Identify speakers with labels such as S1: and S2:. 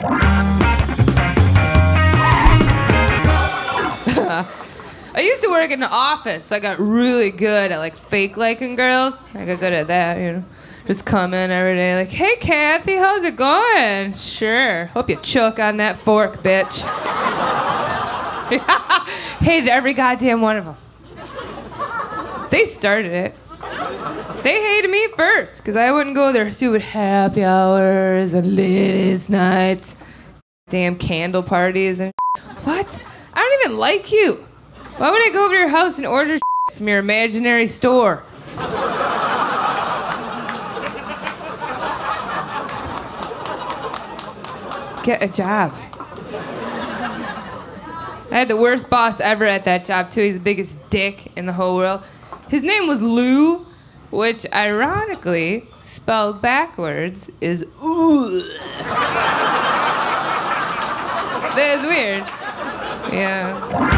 S1: I used to work in the office. I got really good at like fake liking girls. I got good at that, you know. Just come in every day like, hey Kathy, how's it going? Sure. Hope you choke on that fork, bitch. Hated every goddamn one of them. They started it. They hated me first because I wouldn't go their stupid happy hours and ladies' nights, damn candle parties and what? I don't even like you. Why would I go over to your house and order from your imaginary store? Get a job. I had the worst boss ever at that job, too. He's the biggest dick in the whole world. His name was Lou, which ironically, spelled backwards, is ooh. That is weird. Yeah.